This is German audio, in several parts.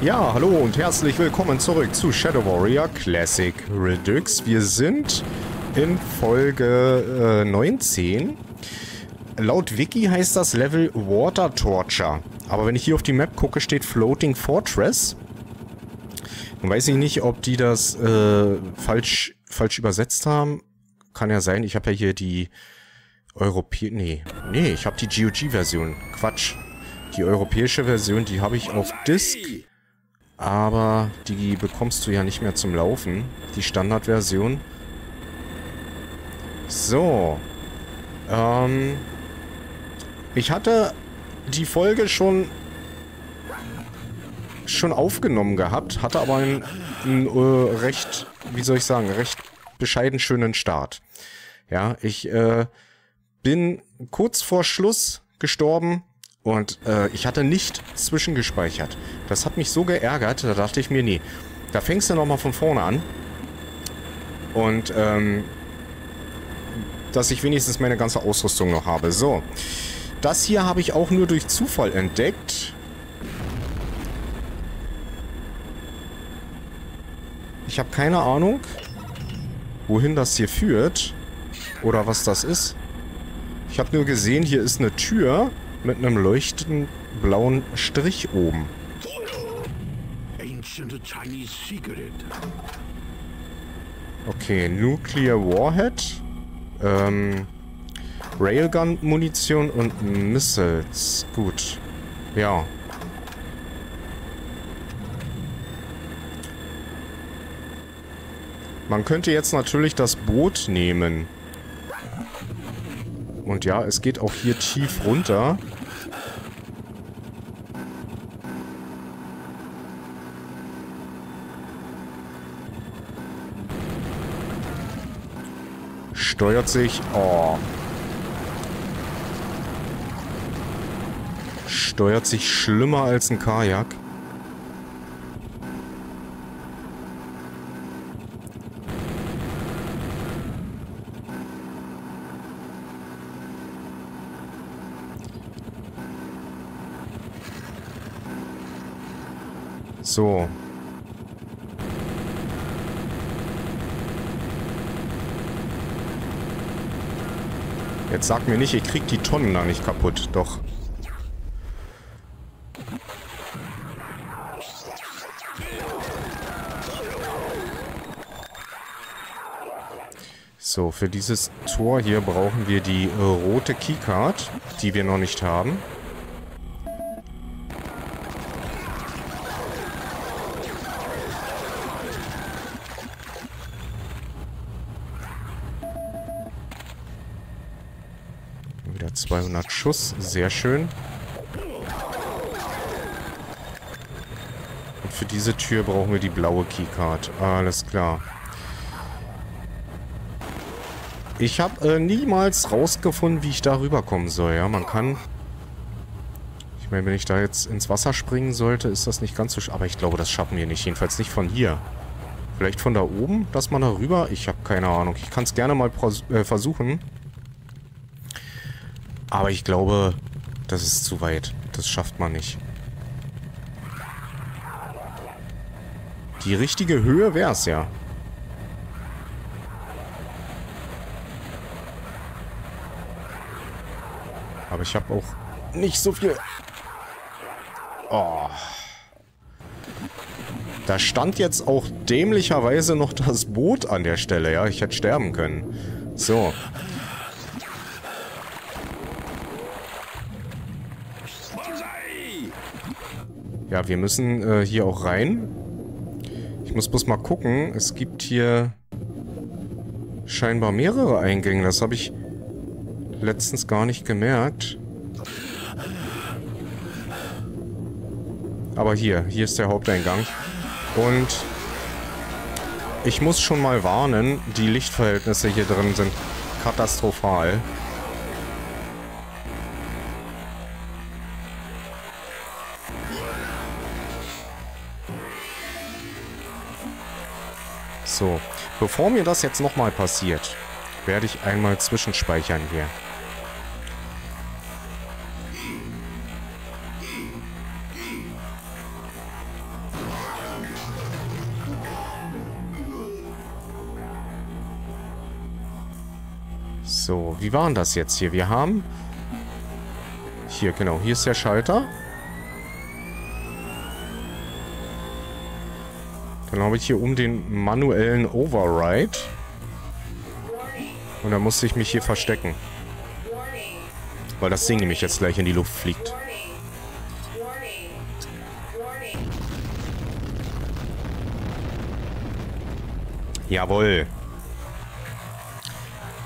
Ja, hallo und herzlich willkommen zurück zu Shadow Warrior Classic Redux. Wir sind in Folge äh, 19. Laut Wiki heißt das Level Water Torture. Aber wenn ich hier auf die Map gucke, steht Floating Fortress. Dann weiß ich nicht, ob die das äh, falsch, falsch übersetzt haben. Kann ja sein. Ich habe ja hier die Europä... Nee, nee, ich habe die GOG-Version. Quatsch. Die europäische Version, die habe ich auf Disk. Aber die bekommst du ja nicht mehr zum Laufen. Die Standardversion. So. Ähm... Ich hatte die Folge schon schon aufgenommen gehabt, hatte aber einen, einen äh, recht, wie soll ich sagen, recht bescheiden schönen Start. Ja, ich äh, bin kurz vor Schluss gestorben und äh, ich hatte nicht zwischengespeichert. Das hat mich so geärgert, da dachte ich mir, nee, da fängst du nochmal von vorne an. Und ähm, dass ich wenigstens meine ganze Ausrüstung noch habe. So. Das hier habe ich auch nur durch Zufall entdeckt. Ich habe keine Ahnung, wohin das hier führt. Oder was das ist. Ich habe nur gesehen, hier ist eine Tür mit einem leuchtenden blauen Strich oben. Okay, Nuclear Warhead. Ähm, Railgun-Munition und Missiles. Gut. Ja. Man könnte jetzt natürlich das Boot nehmen. Und ja, es geht auch hier tief runter. Steuert sich... Oh. Steuert sich schlimmer als ein Kajak. So. Jetzt sag mir nicht, ich krieg die Tonnen da nicht kaputt. Doch. So, für dieses Tor hier brauchen wir die rote Keycard, die wir noch nicht haben. Wieder 200 Schuss, sehr schön. Und für diese Tür brauchen wir die blaue Keycard. Alles klar. Ich habe äh, niemals rausgefunden, wie ich da rüberkommen soll. Ja, man kann... Ich meine, wenn ich da jetzt ins Wasser springen sollte, ist das nicht ganz so... Aber ich glaube, das schaffen wir nicht. Jedenfalls nicht von hier. Vielleicht von da oben, dass man da rüber... Ich habe keine Ahnung. Ich kann es gerne mal äh, versuchen. Aber ich glaube, das ist zu weit. Das schafft man nicht. Die richtige Höhe wäre es ja. Aber ich habe auch nicht so viel... Oh. Da stand jetzt auch dämlicherweise noch das Boot an der Stelle, ja. Ich hätte sterben können. So. Ja, wir müssen äh, hier auch rein. Ich muss bloß mal gucken. Es gibt hier scheinbar mehrere Eingänge. Das habe ich letztens gar nicht gemerkt. Aber hier, hier ist der Haupteingang. Und ich muss schon mal warnen, die Lichtverhältnisse hier drin sind katastrophal. So, bevor mir das jetzt nochmal passiert, werde ich einmal zwischenspeichern hier. So, wie war denn das jetzt hier? Wir haben... Hier, genau, hier ist der Schalter. Dann habe ich hier um den manuellen Override. Und dann musste ich mich hier verstecken. Weil das Ding nämlich jetzt gleich in die Luft fliegt. Jawohl.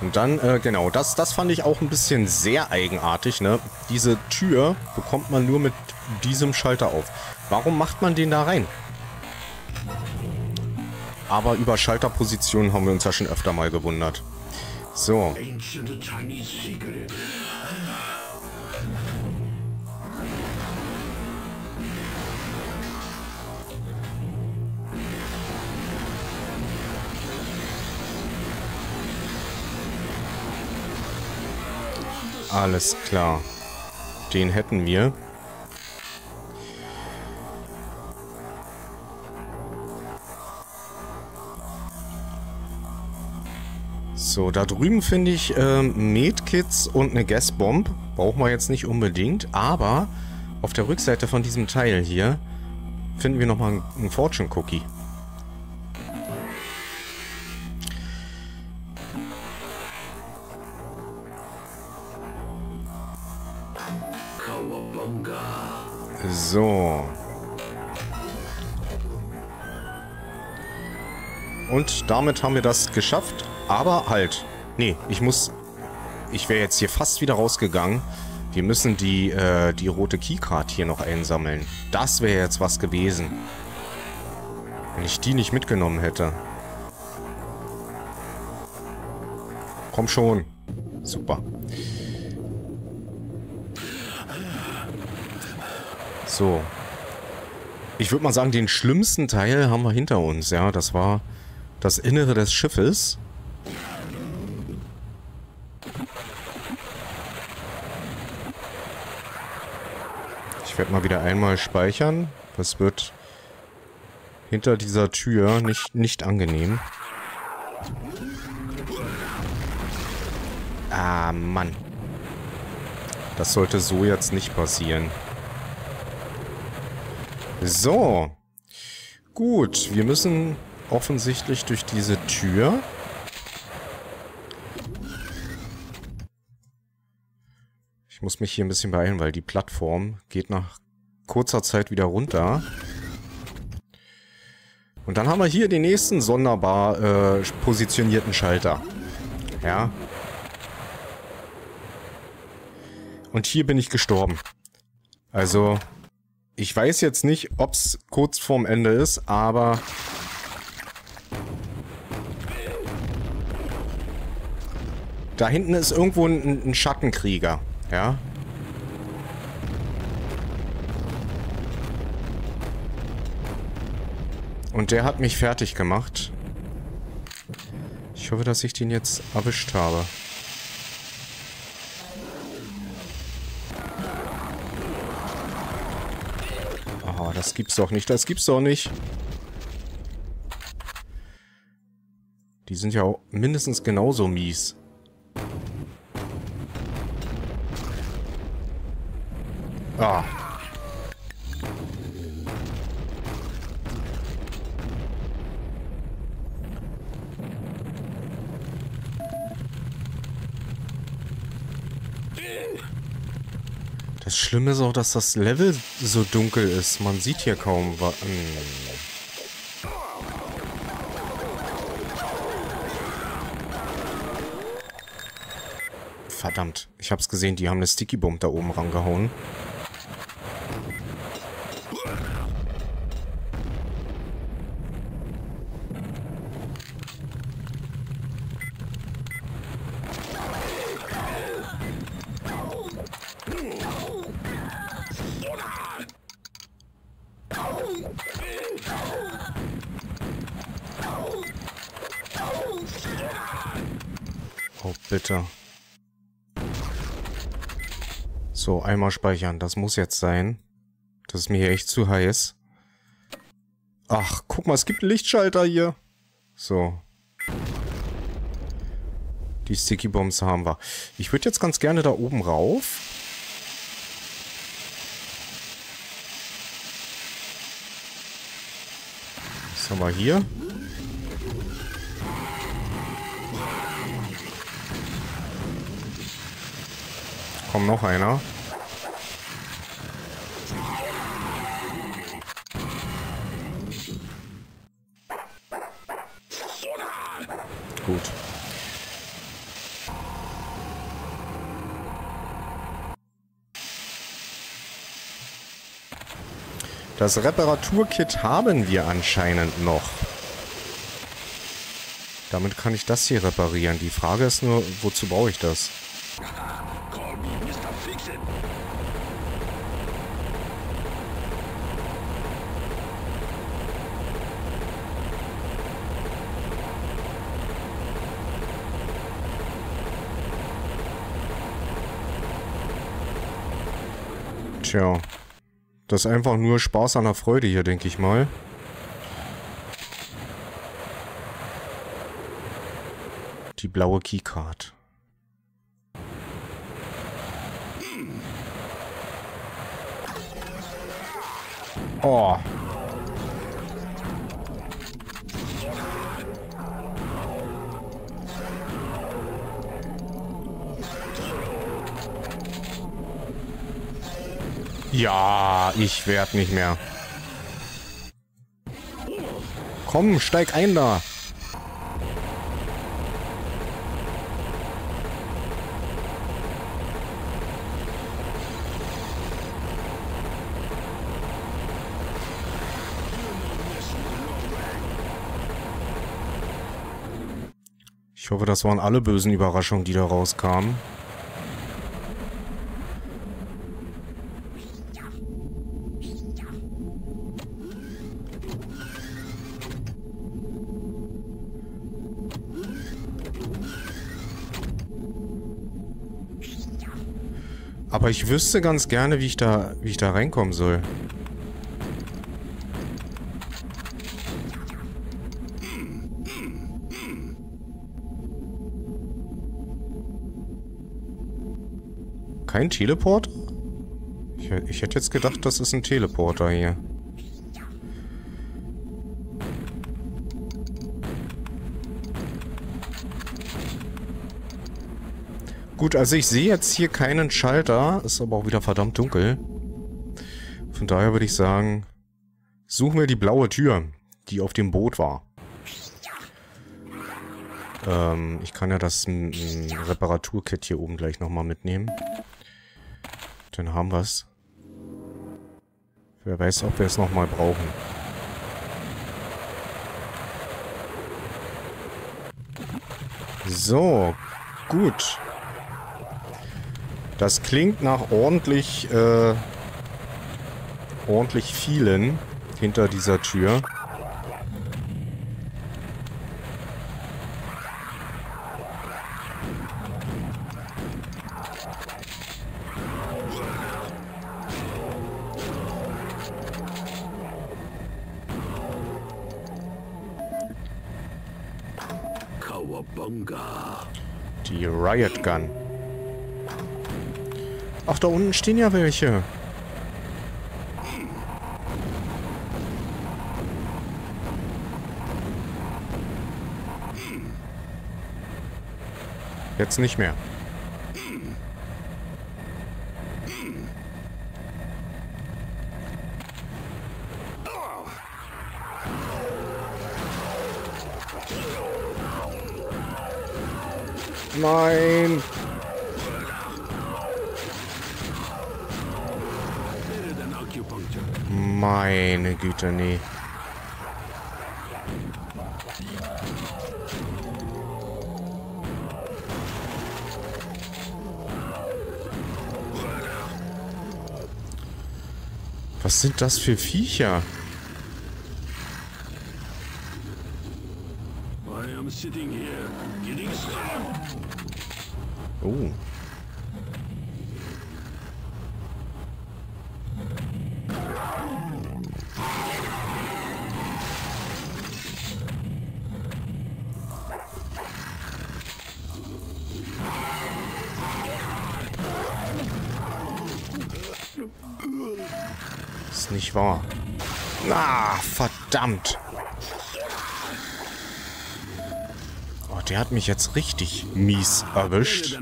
Und dann, äh, genau, das, das fand ich auch ein bisschen sehr eigenartig, ne? Diese Tür bekommt man nur mit diesem Schalter auf. Warum macht man den da rein? Aber über Schalterpositionen haben wir uns ja schon öfter mal gewundert. So. Alles klar. Den hätten wir. So, da drüben finde ich ähm, Medkits und eine Gasbomb. Brauchen wir jetzt nicht unbedingt, aber auf der Rückseite von diesem Teil hier finden wir nochmal einen, einen Fortune Cookie. So. Und damit haben wir das geschafft. Aber halt. Nee, ich muss... Ich wäre jetzt hier fast wieder rausgegangen. Wir müssen die, äh, die rote Keycard hier noch einsammeln. Das wäre jetzt was gewesen. Wenn ich die nicht mitgenommen hätte. Komm schon. Super. So. Ich würde mal sagen, den schlimmsten Teil haben wir hinter uns, ja. Das war das Innere des Schiffes. Ich werde mal wieder einmal speichern. Das wird hinter dieser Tür nicht, nicht angenehm. Ah, Mann. Das sollte so jetzt nicht passieren. So. Gut, wir müssen offensichtlich durch diese Tür. Ich muss mich hier ein bisschen beeilen, weil die Plattform geht nach kurzer Zeit wieder runter. Und dann haben wir hier den nächsten sonderbar äh, positionierten Schalter. Ja. Und hier bin ich gestorben. Also, ich weiß jetzt nicht, ob es kurz vorm Ende ist, aber... Da hinten ist irgendwo ein, ein Schattenkrieger, ja. Und der hat mich fertig gemacht. Ich hoffe, dass ich den jetzt erwischt habe. das gibt's doch nicht, das gibt's doch nicht. Die sind ja auch mindestens genauso mies. Ah. Das Schlimme ist auch, dass das Level so dunkel ist. Man sieht hier kaum was. Hm. Verdammt. Ich hab's gesehen, die haben eine Sticky Bomb da oben rangehauen. Einmal speichern. Das muss jetzt sein. Das ist mir hier echt zu heiß. Ach, guck mal, es gibt einen Lichtschalter hier. So. Die Sticky Bombs haben wir. Ich würde jetzt ganz gerne da oben rauf. Was haben wir hier? Kommt noch einer. Gut. Das Reparaturkit haben wir anscheinend noch. Damit kann ich das hier reparieren. Die Frage ist nur, wozu brauche ich das? Tja. Das ist einfach nur Spaß an der Freude hier, denke ich mal. Die blaue Keycard. Oh. Ja, ich werd nicht mehr. Komm, steig ein da. Ich hoffe, das waren alle bösen Überraschungen, die da rauskamen. Aber ich wüsste ganz gerne, wie ich da, wie ich da reinkommen soll. Kein Teleporter? Ich, ich hätte jetzt gedacht, das ist ein Teleporter hier. Gut, also ich sehe jetzt hier keinen Schalter. Ist aber auch wieder verdammt dunkel. Von daher würde ich sagen, suchen wir die blaue Tür, die auf dem Boot war. Ähm, ich kann ja das Reparaturkit hier oben gleich nochmal mitnehmen. Dann haben wir es. Wer weiß, ob wir es nochmal brauchen. So, gut. Das klingt nach ordentlich, äh, ordentlich vielen hinter dieser Tür. Die Riot Gun. Da unten stehen ja welche. Jetzt nicht mehr. Nein. Meine Güte, nee. Was sind das für Viecher? Oh. Verdammt. Oh, der hat mich jetzt richtig mies erwischt.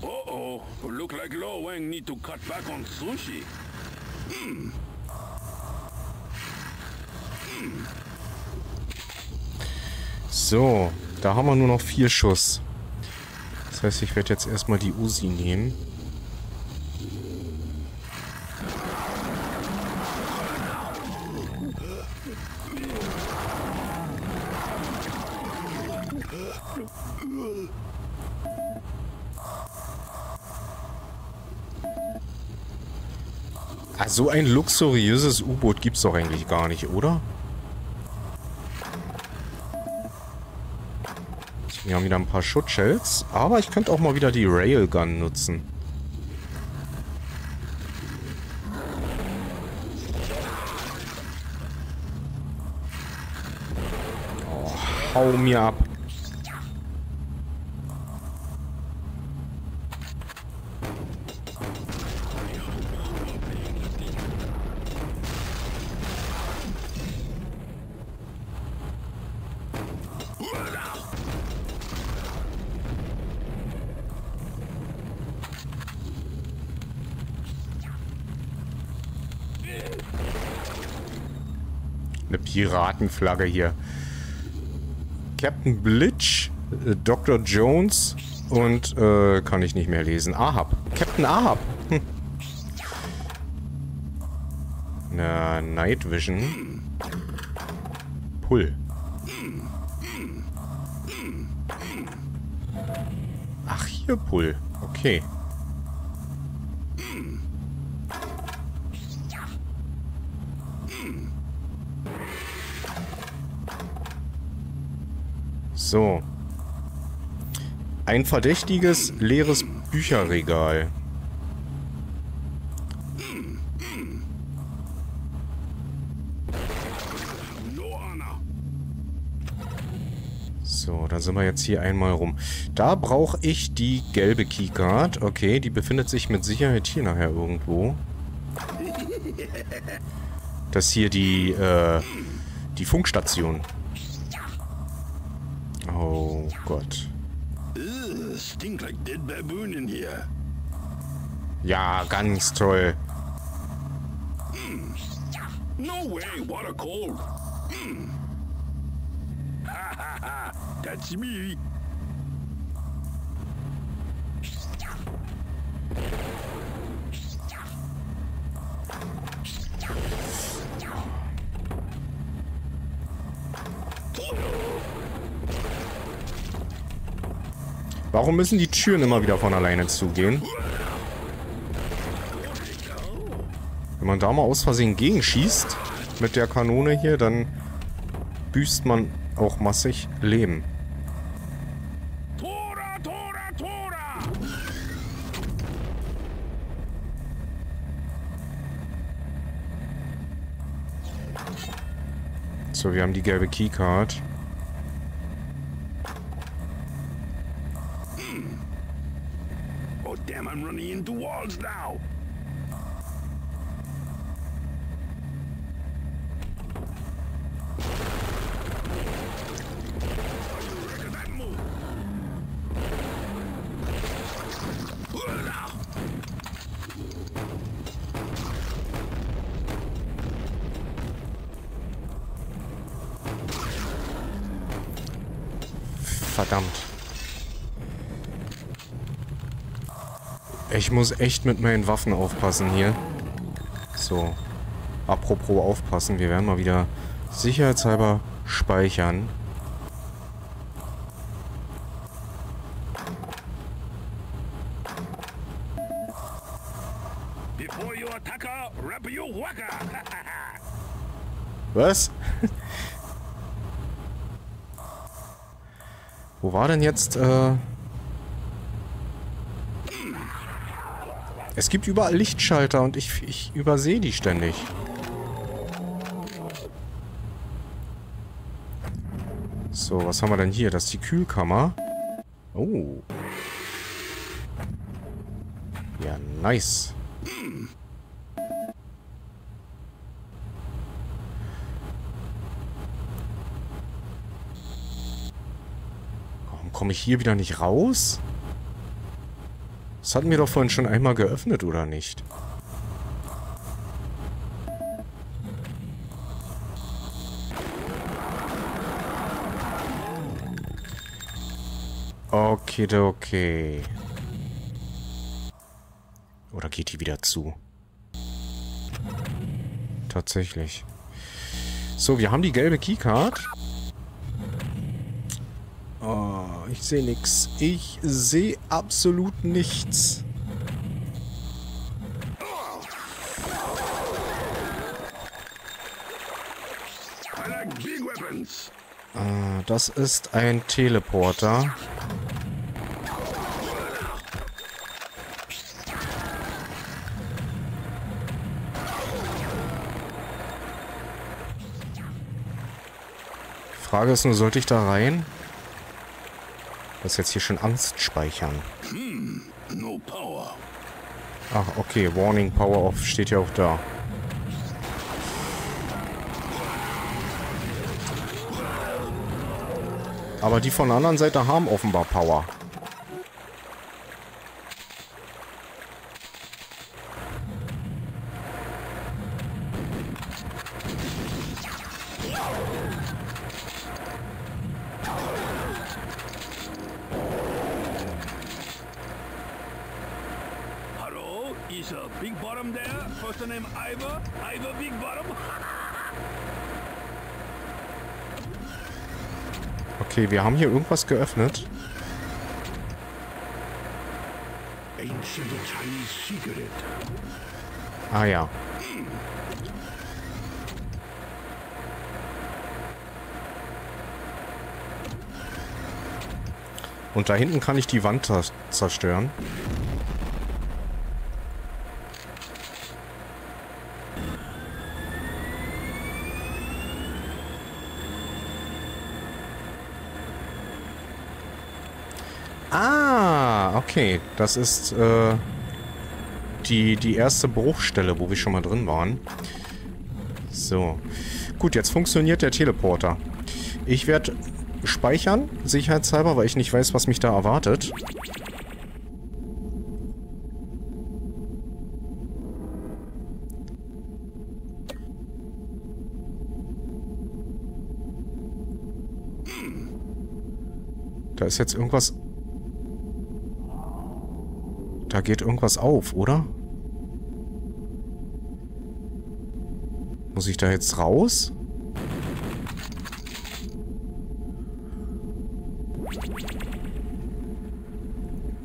Oh, look like Lo Wang need to cut back on sushi. Hmm. So, da haben wir nur noch vier Schuss. Das heißt, ich werde jetzt erstmal die Uzi nehmen. Ah, so ein luxuriöses U-Boot gibt's doch eigentlich gar nicht, oder? Wir haben wieder ein paar Schutzshells, aber ich könnte auch mal wieder die Railgun nutzen. Oh, hau mir ab. Piratenflagge hier. Captain Blitch, äh, Dr. Jones und äh, kann ich nicht mehr lesen. Ahab. Captain Ahab. Hm. Na, Night Vision. Pull. Ach, hier Pull. Okay. So. Ein verdächtiges, leeres Bücherregal. So, dann sind wir jetzt hier einmal rum. Da brauche ich die gelbe Keycard. Okay, die befindet sich mit Sicherheit hier nachher irgendwo. Das hier die, äh, die Funkstation. Oh Gott. Stink like dead baboon in here. Ja, ganz toll. No way, cold. Hmm. Ha ha ha, that's me. Warum müssen die Türen immer wieder von alleine zugehen? Wenn man da mal aus Versehen gegenschießt mit der Kanone hier, dann büßt man auch massig Leben. Tora, Tora, Tora! So, wir haben die gelbe Keycard. Verdammt. Ich muss echt mit meinen Waffen aufpassen hier. So. Apropos aufpassen, wir werden mal wieder sicherheitshalber speichern. Before you attack her, wrap you whacker. Was? Wo war denn jetzt, äh... Es gibt überall Lichtschalter und ich, ich übersehe die ständig. So, was haben wir denn hier? Das ist die Kühlkammer. Oh. Ja, nice. Komme ich hier wieder nicht raus? Das hatten wir doch vorhin schon einmal geöffnet, oder nicht? Okay, okay. Oder geht die wieder zu? Tatsächlich. So, wir haben die gelbe Keycard. Oh, ich sehe nichts. Ich sehe absolut nichts. Ah, das ist ein Teleporter. Frage ist nur, sollte ich da rein? Das jetzt hier schon Angst speichern. No power. Ach, okay. Warning Power Off steht ja auch da. Aber die von der anderen Seite haben offenbar Power. Big bottom there? First name Ivor? Ivor Big Bottom? Okay, wir haben hier irgendwas geöffnet. Ancient Chinese secret. Ah ja. Und da hinten kann ich die Wand zer- zerstören. Ah, okay. Das ist äh, die, die erste Bruchstelle, wo wir schon mal drin waren. So. Gut, jetzt funktioniert der Teleporter. Ich werde speichern, sicherheitshalber, weil ich nicht weiß, was mich da erwartet. Da ist jetzt irgendwas... Da geht irgendwas auf, oder? Muss ich da jetzt raus?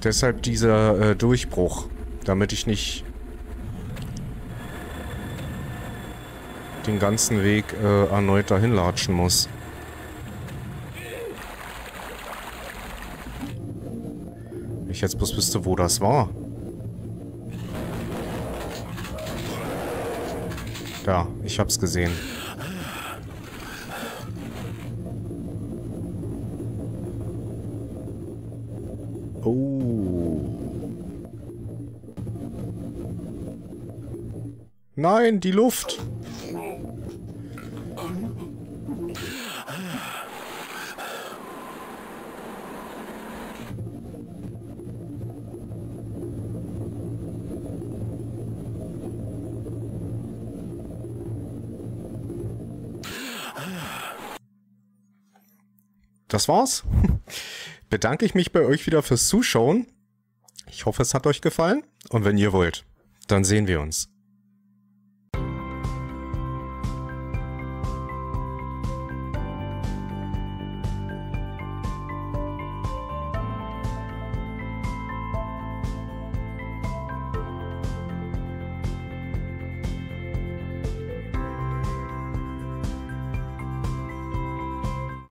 Deshalb dieser äh, Durchbruch, damit ich nicht den ganzen Weg äh, erneut dahin latschen muss. Ich jetzt bloß wüsste, wo das war. Ich hab's gesehen. Oh. Nein, die Luft. Das war's. Bedanke ich mich bei euch wieder fürs Zuschauen. Ich hoffe, es hat euch gefallen. Und wenn ihr wollt, dann sehen wir uns.